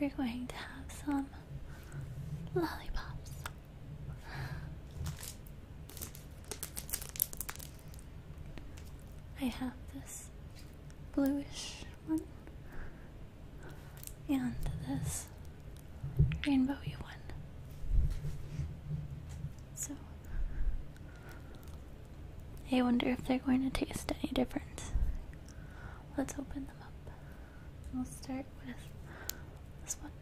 we're going to have some lollipops. I have this bluish one and this rainbowy one. So I wonder if they're going to taste any different. Let's open them up. We'll start with this one.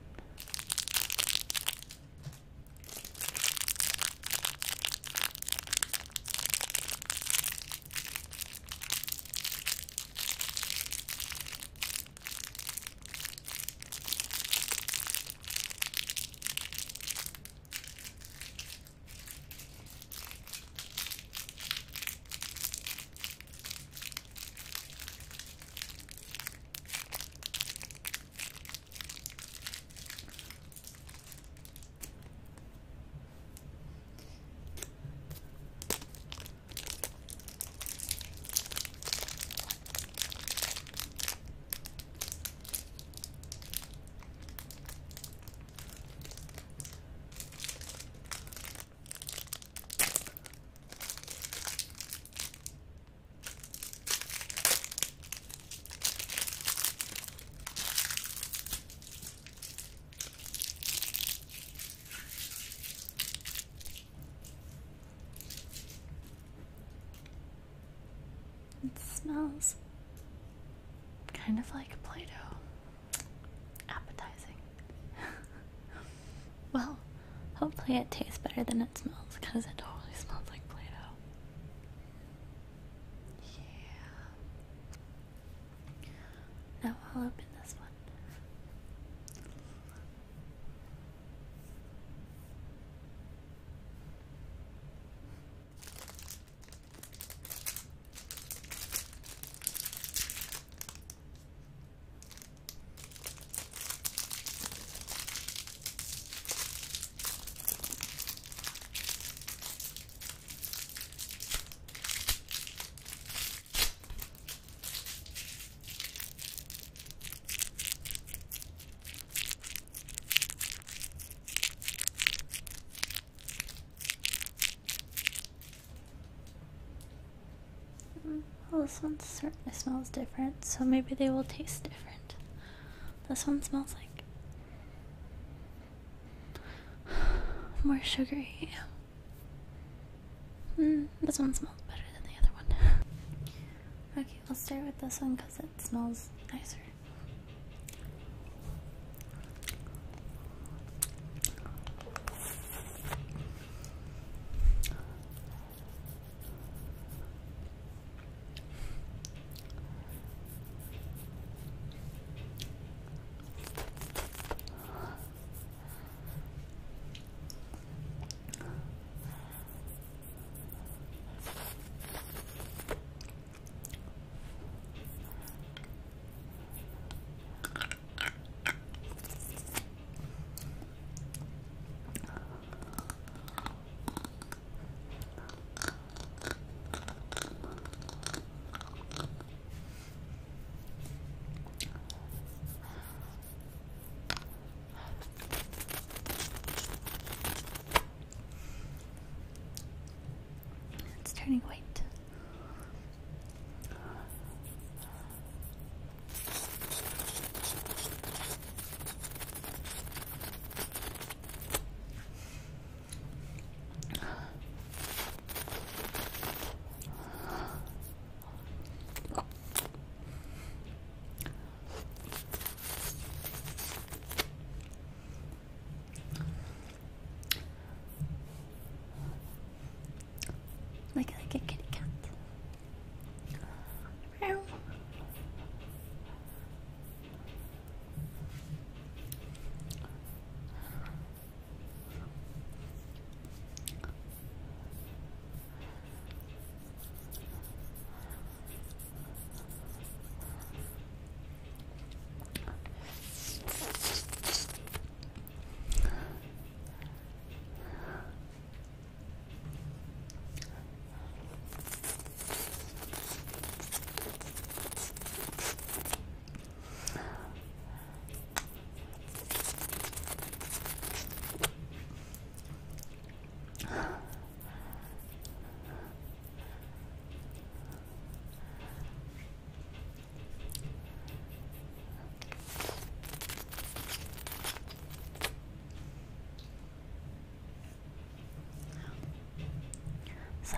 It smells kind of like Play Doh. Appetizing. well, hopefully it tastes better than it smells because it totally smells like Play Doh. Yeah. Now I'll open Well, this one certainly smells different, so maybe they will taste different. This one smells like more sugary. Mm, this one smells better than the other one. okay, I'll start with this one because it smells nicer.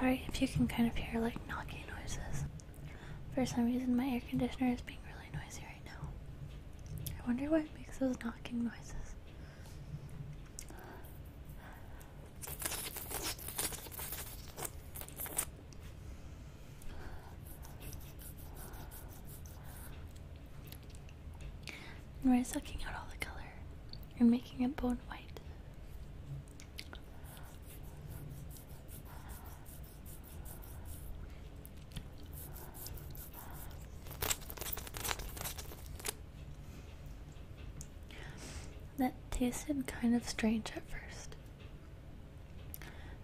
Sorry if you can kind of hear like knocking noises. For some reason, my air conditioner is being really noisy right now. I wonder what makes those knocking noises. And we're sucking out all the color and making it bone white. That tasted kind of strange at first,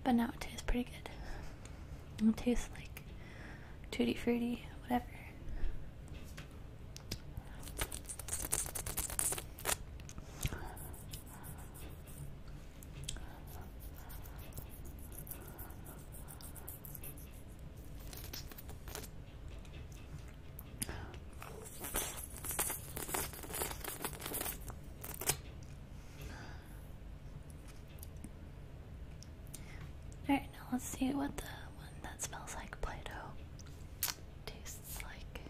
but now it tastes pretty good. It tastes like tutti fruity, whatever. Alright, now let's see what the one that smells like Play Doh tastes like.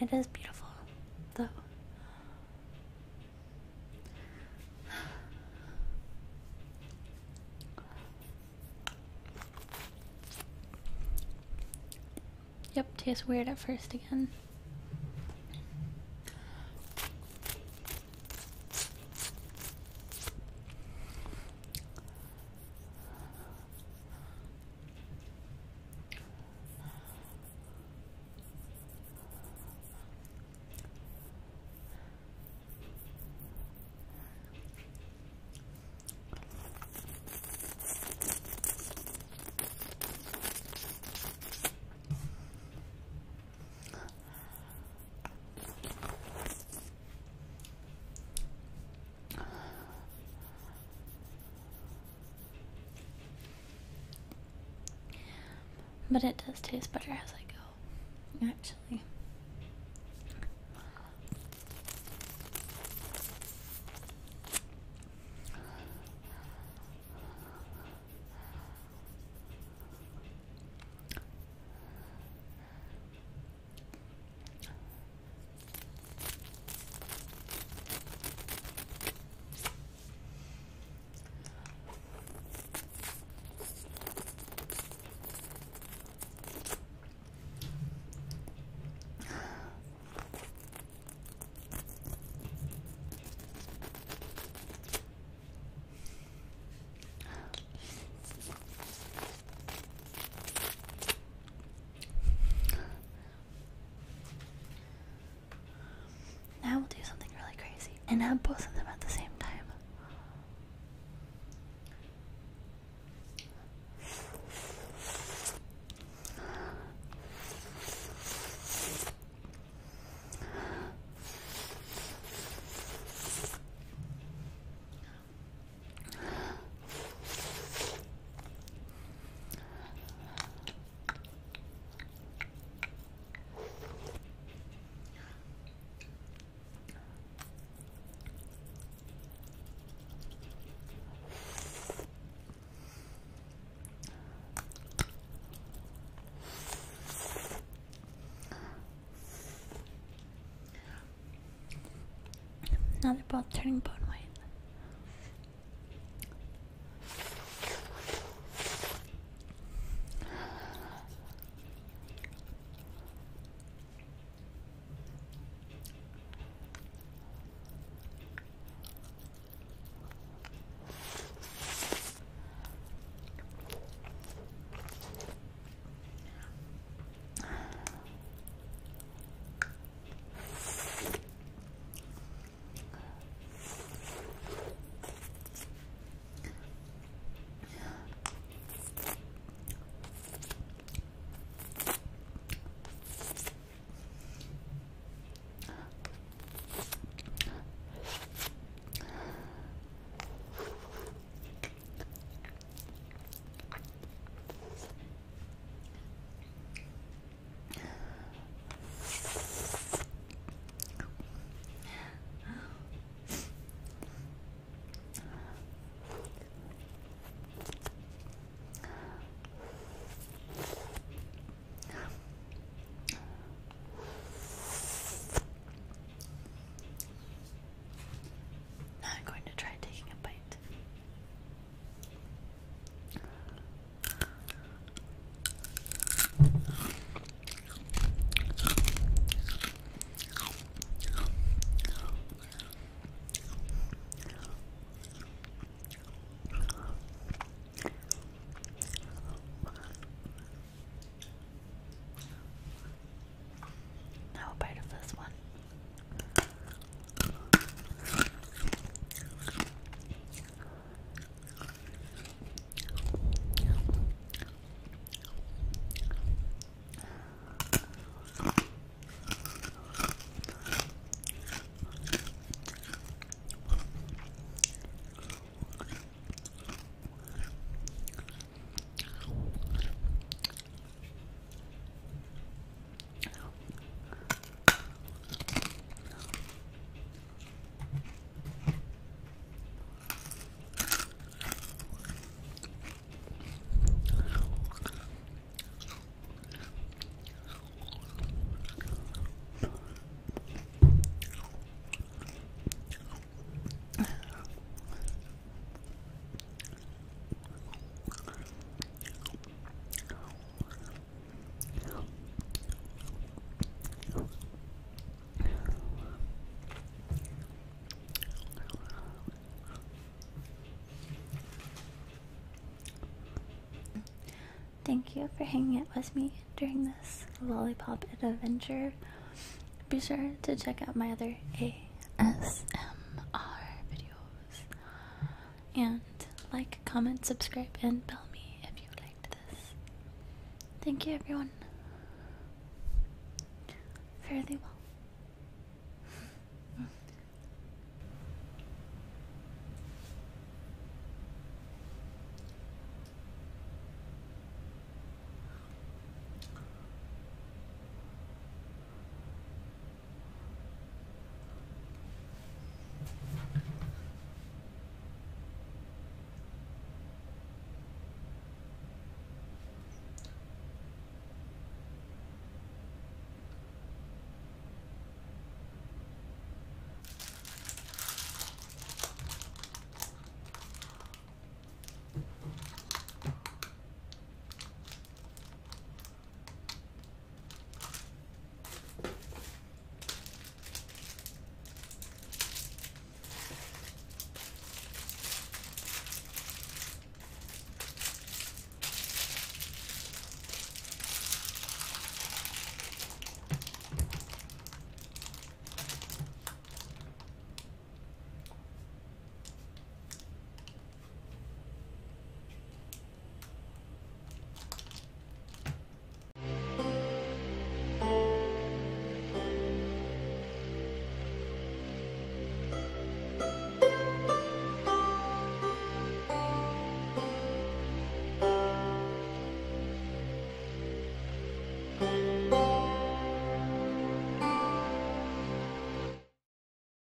It is beautiful, though. Yep, tastes weird at first again. But it does taste better as I go, actually. And them Now they're turning bone for hanging out with me during this lollipop adventure. Be sure to check out my other ASMR videos. And like, comment, subscribe, and bell me if you liked this. Thank you, everyone. Fairly well.